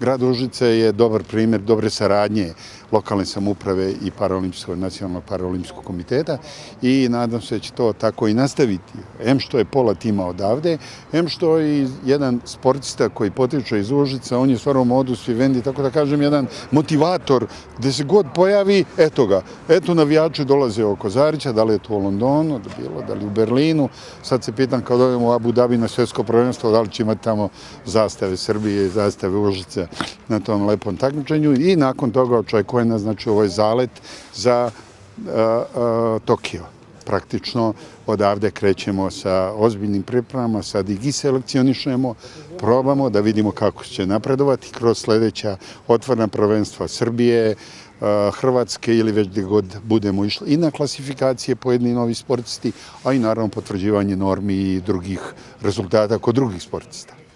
Grad Užice je dobar primjer dobre saradnje lokalne samuprave i Paralimpijskog, nacionalnog paralimpijskog komiteta i nadam se da će to tako i nastaviti. M što je pola tima odavde, M što je jedan sportista koji potiče iz Užica, on je stvarno modus vivendi, tako da kažem, jedan motivator gde se god pojavi, eto ga, eto navijači dolaze oko Zarića, da li je to u Londonu, da, bilo, da li u Berlinu, sad se pitan kao dođemo u Abu Dhabi na svjetsko prvenstvo, da li će imati tamo zastave Srbije i zastave Užice na tom lepom takmičenju i nakon toga očekuje nas znači ovaj zalet za e, e, Tokio. Praktično odavde krećemo sa ozbiljnim pripremama, sad i gi selekcionišemo, probamo da vidimo kako će napredovati kroz sljedeća otvorna prvenstva Srbije, e, Hrvatske ili već gdje god budemo išli i na klasifikacije pojedini novi sportisti, a i naravno potvrđivanje normi i drugih rezultata kod drugih sportista.